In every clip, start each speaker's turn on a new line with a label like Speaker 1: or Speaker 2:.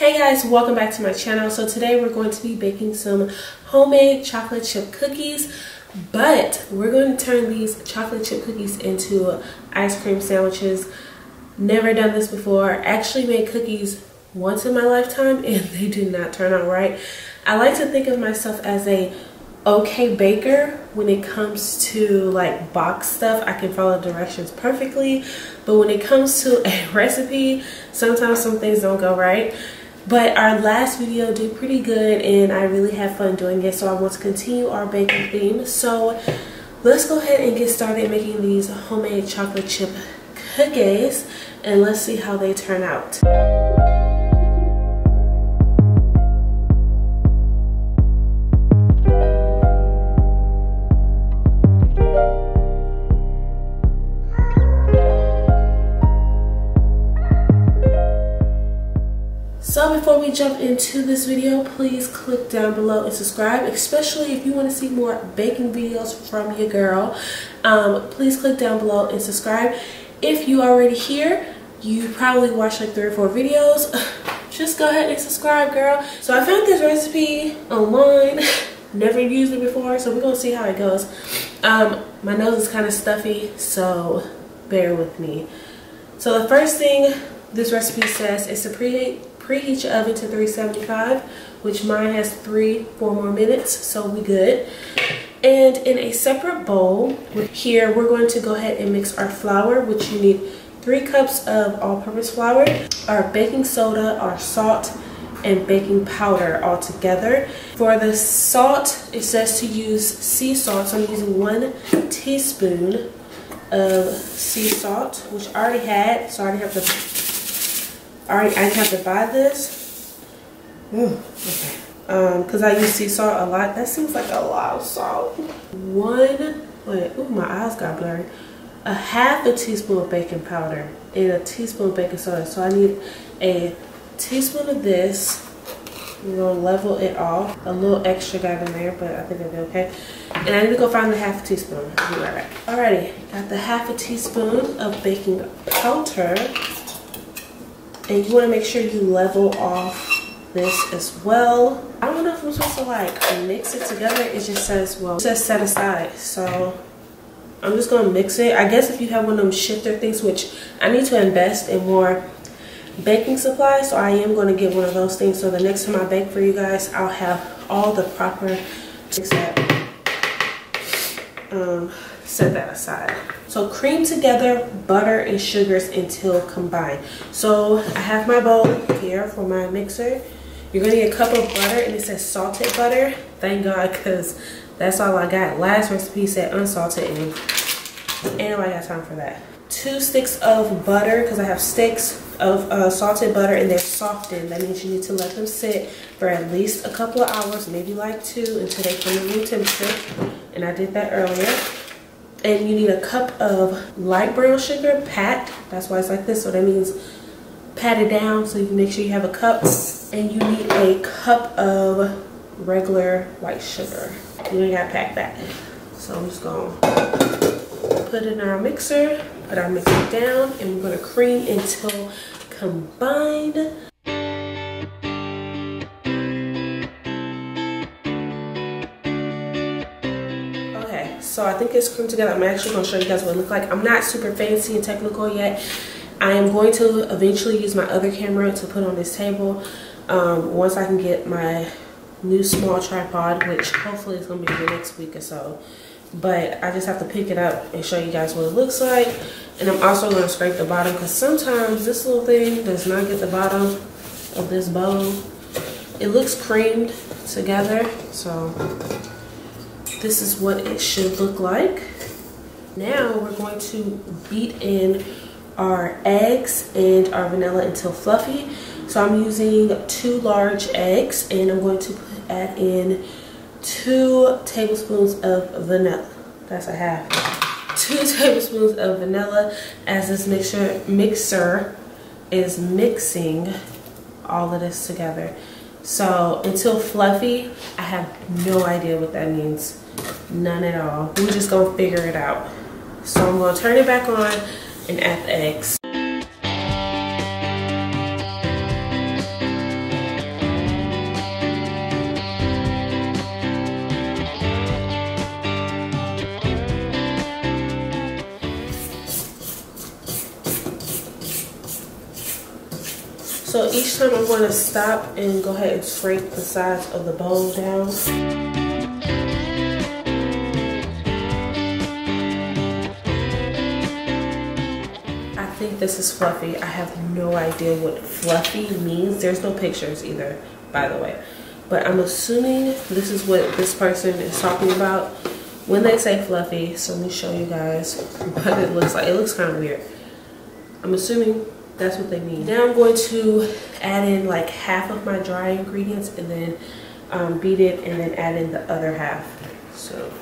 Speaker 1: Hey guys, welcome back to my channel. So today we're going to be baking some homemade chocolate chip cookies, but we're going to turn these chocolate chip cookies into ice cream sandwiches. Never done this before. Actually made cookies once in my lifetime and they did not turn out right. I like to think of myself as a okay baker when it comes to like box stuff i can follow directions perfectly but when it comes to a recipe sometimes some things don't go right but our last video did pretty good and i really had fun doing it so i want to continue our baking theme. So let's go ahead and get started making these homemade chocolate chip cookies and let's see how they turn out jump into this video, please click down below and subscribe, especially if you want to see more baking videos from your girl. Um, please click down below and subscribe. If you already here, you probably watched like three or four videos. Just go ahead and subscribe, girl. So I found this recipe online. Never used it before, so we're gonna see how it goes. Um, my nose is kind of stuffy, so bear with me. So the first thing this recipe says is to preheat preheat your oven to 375 which mine has three four more minutes so we good. And in a separate bowl here we're going to go ahead and mix our flour which you need three cups of all-purpose flour our baking soda our salt and baking powder all together. For the salt it says to use sea salt so i'm using one teaspoon of sea salt which i already had so i already have the Alright, I have to buy this. Ooh, okay. Um, because I use sea salt a lot. That seems like a lot of salt. One, wait, ooh, my eyes got blurry. A half a teaspoon of baking powder and a teaspoon of baking soda. So I need a teaspoon of this. We're gonna level it off. A little extra got in there, but I think it'll be okay. And I need to go find the half a teaspoon. I'll be right back. Alrighty, got the half a teaspoon of baking powder and you want to make sure you level off this as well. I don't know if i'm supposed to like mix it together. It just says well it says set aside. So i'm just gonna mix it. I guess if you have one of them shifter things which i need to invest in more baking supplies so i am going to get one of those things. So the next time i bake for you guys i'll have all the proper that um set that aside so cream together butter and sugars until combined. So I have my bowl here for my mixer. You're gonna get a cup of butter and it says salted butter. Thank God, cause that's all I got. Last recipe said unsalted and ain't nobody got time for that. Two sticks of butter, cause I have sticks of uh, salted butter and they're softened. That means you need to let them sit for at least a couple of hours, maybe like two, until they come to room temperature. And I did that earlier. And you need a cup of light brown sugar pat. That's why it's like this. So that means pat it down so you can make sure you have a cup. And you need a cup of regular white sugar. You ain't gotta pack that. So i'm just gonna put it in our mixer put our mixer down and we're gonna cream until combined Okay, so I think it's creamed together. I'm actually to show you guys what it looks like. I'm not super fancy and technical yet. I am going to eventually use my other camera to put on this table um, once I can get my new small tripod, which hopefully is to be the next week or so. But I just have to pick it up and show you guys what it looks like. And I'm also going to scrape the bottom because sometimes this little thing does not get the bottom of this bowl. It looks creamed together, so this is what it should look like. Now we're going to beat in our eggs and our vanilla until fluffy. So I'm using two large eggs and I'm going to add in two tablespoons of vanilla. That's a half. Two tablespoons of vanilla as this mixture mixer is mixing all of this together. So until fluffy, I have no idea what that means. None at all. We're just gonna figure it out. So I'm gonna turn it back on and add the eggs. Each time I'm going to stop and go ahead and scrape the sides of the bowl down. I think this is fluffy. I have no idea what fluffy means. There's no pictures either, by the way. But I'm assuming this is what this person is talking about when they say fluffy. So let me show you guys what it looks like. It looks kind of weird. I'm assuming that's what they mean. Now I'm going to add in like half of my dry ingredients and then um, beat it and then add in the other half. So.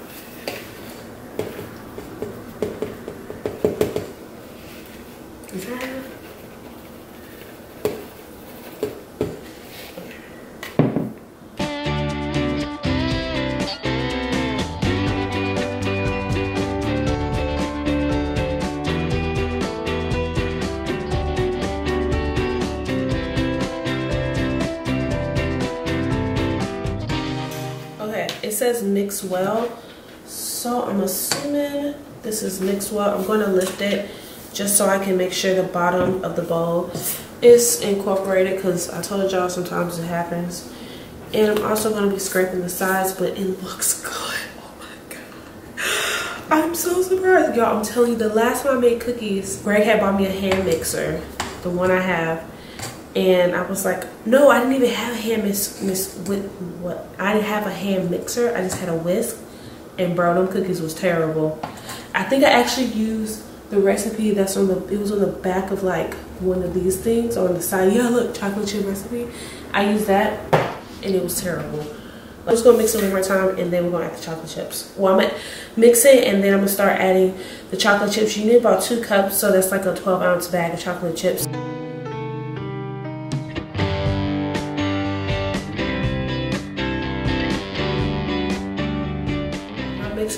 Speaker 1: Says mix well. So i'm assuming this is mixed well. I'm going to lift it just so i can make sure the bottom of the bowl is incorporated because i told y'all sometimes it happens. And i'm also going to be scraping the sides but it looks good. Oh my god. I'm so surprised y'all. I'm telling you the last time i made cookies greg had bought me a hand mixer the one i have and I was like, no, I didn't even have a hand mix, with what I didn't have a hand mixer. I just had a whisk, and bro, them cookies was terrible. I think I actually used the recipe that's on the it was on the back of like one of these things on the side. Yeah, look, chocolate chip recipe. I used that, and it was terrible. I'm just gonna mix it one more time and then we're gonna add the chocolate chips. Well, I'm gonna mix it and then I'm gonna start adding the chocolate chips. You need about two cups, so that's like a 12 ounce bag of chocolate chips.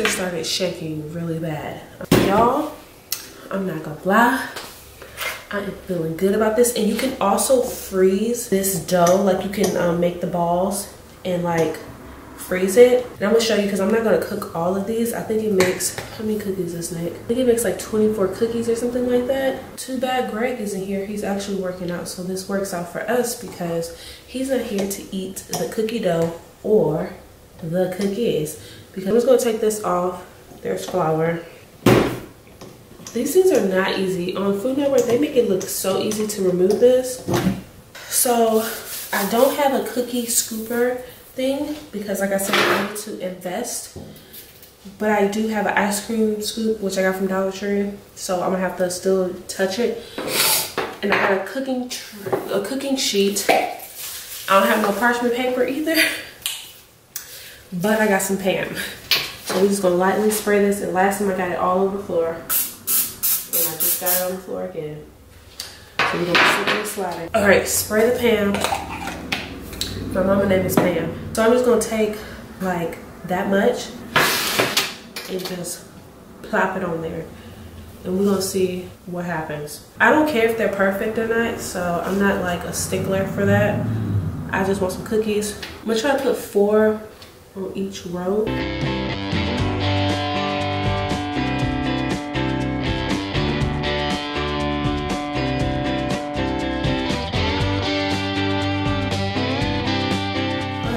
Speaker 1: Started shaking really bad. Y'all, I'm not gonna lie. I am feeling good about this. And you can also freeze this dough. Like you can um, make the balls and like freeze it. And I'm gonna show you because I'm not gonna cook all of these. I think it makes, how many cookies does Nick? I think it makes like 24 cookies or something like that. Too bad Greg isn't here. He's actually working out. So this works out for us because he's not here to eat the cookie dough or the cookies because I'm just gonna take this off. There's flour. These things are not easy. On Food Network, they make it look so easy to remove this. So I don't have a cookie scooper thing because like I said, I need to invest. But I do have an ice cream scoop, which I got from Dollar Tree. So I'm gonna have to still touch it. And I got a cooking, a cooking sheet. I don't have no parchment paper either. but I got some Pam. So we're just gonna lightly spray this. And last time I got it all over the floor. And I just got it on the floor again. So we're gonna sit and slide. All right, spray the Pam. My mama name is Pam. So I'm just gonna take like that much and just plop it on there. And we're gonna see what happens. I don't care if they're perfect or not, so I'm not like a stickler for that. I just want some cookies. I'm gonna try to put four on each row.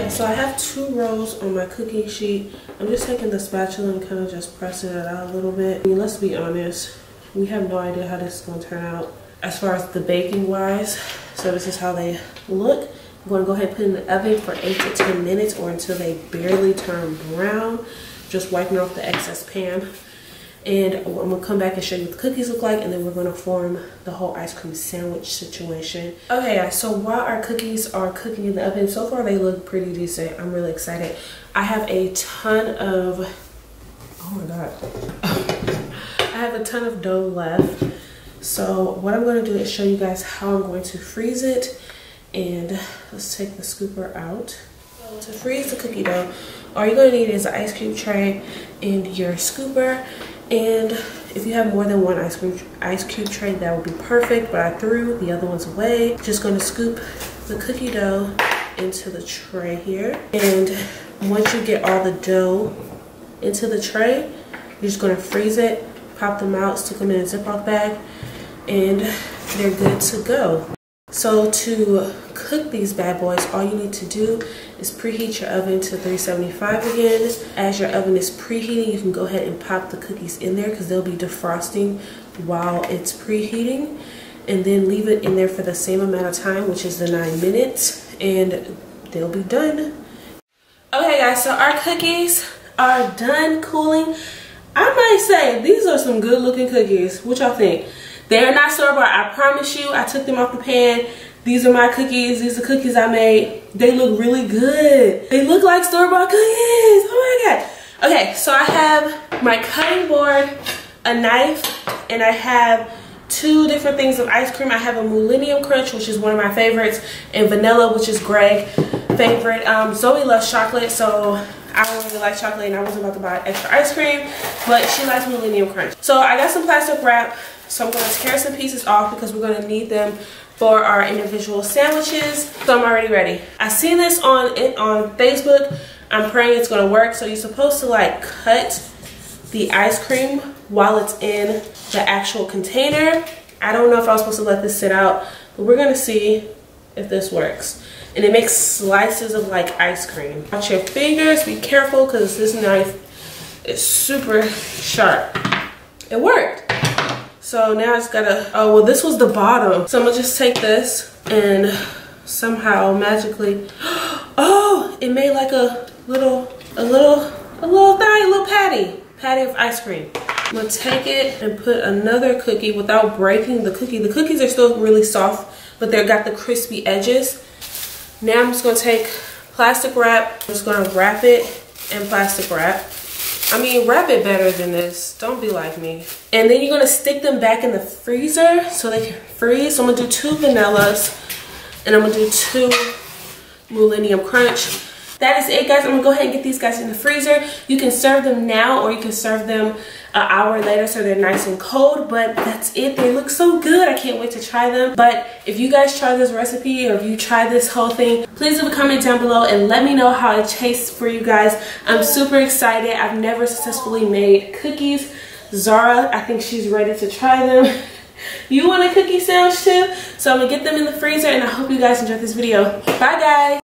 Speaker 1: So I have two rows on my cooking sheet. I'm just taking the spatula and kind of just pressing it out a little bit. I mean, let's be honest, we have no idea how this is gonna turn out as far as the baking wise. So this is how they look. I'm going to go ahead and put in the oven for 8 to 10 minutes or until they barely turn brown. Just wiping off the excess Pam. And I'm going to come back and show you what the cookies look like and then we're going to form the whole ice cream sandwich situation. Okay, so while our cookies are cooking in the oven, so far they look pretty decent. I'm really excited. I have a ton of, oh my God. I have a ton of dough left. So what I'm going to do is show you guys how I'm going to freeze it and let's take the scooper out. To freeze the cookie dough, all you're gonna need is an ice cream tray and your scooper. And if you have more than one ice cream ice cube tray, that would be perfect. But I threw the other ones away. Just gonna scoop the cookie dough into the tray here. And once you get all the dough into the tray, you're just gonna freeze it, pop them out, stick them in a Ziploc bag, and they're good to go. So to cook these bad boys, all you need to do is preheat your oven to 375 again. As your oven is preheating, you can go ahead and pop the cookies in there because they'll be defrosting while it's preheating. And then leave it in there for the same amount of time, which is the nine minutes, and they'll be done. Okay guys, so our cookies are done cooling. I might say these are some good looking cookies. What y'all think? They're not store-bought, I promise you. I took them off the pan. These are my cookies. These are cookies I made. They look really good. They look like store-bought cookies. Oh my God. Okay, so I have my cutting board, a knife, and I have two different things of ice cream. I have a Millennium Crunch, which is one of my favorites, and vanilla, which is Greg favorite. Um, Zoe loves chocolate, so I don't really like chocolate and I wasn't about to buy extra ice cream, but she likes Millennium Crunch. So I got some plastic wrap, so I'm gonna tear some pieces off because we're gonna need them for our individual sandwiches. So I'm already ready. I seen this on it on Facebook. I'm praying it's gonna work. So you're supposed to like cut the ice cream while it's in the actual container. I don't know if I was supposed to let this sit out, but we're gonna see if this works. And it makes slices of like ice cream. Watch your fingers, be careful because this knife is super sharp. It worked. So now it's gotta, oh, well this was the bottom. So I'm gonna just take this and somehow magically, oh, it made like a little, a little, a little thing, a little patty, patty of ice cream. I'm gonna take it and put another cookie without breaking the cookie. The cookies are still really soft, but they've got the crispy edges. Now I'm just gonna take plastic wrap. I'm just gonna wrap it in plastic wrap. I mean, wrap it better than this. Don't be like me. And then you're gonna stick them back in the freezer so they can freeze. So I'm gonna do two vanillas and I'm gonna do two Millennium Crunch. That is it guys. I'm gonna go ahead and get these guys in the freezer. You can serve them now or you can serve them an hour later so they're nice and cold but that's it. They look so good. I can't wait to try them. But if you guys try this recipe or if you try this whole thing please leave a comment down below and let me know how it tastes for you guys. I'm super excited. I've never successfully made cookies. Zara i think she's ready to try them. You want a cookie sandwich too? So i'm gonna get them in the freezer and i hope you guys enjoyed this video. Bye guys